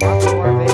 Quatro more